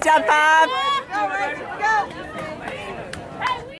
Tchau, tchau.